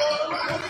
Oh, my God.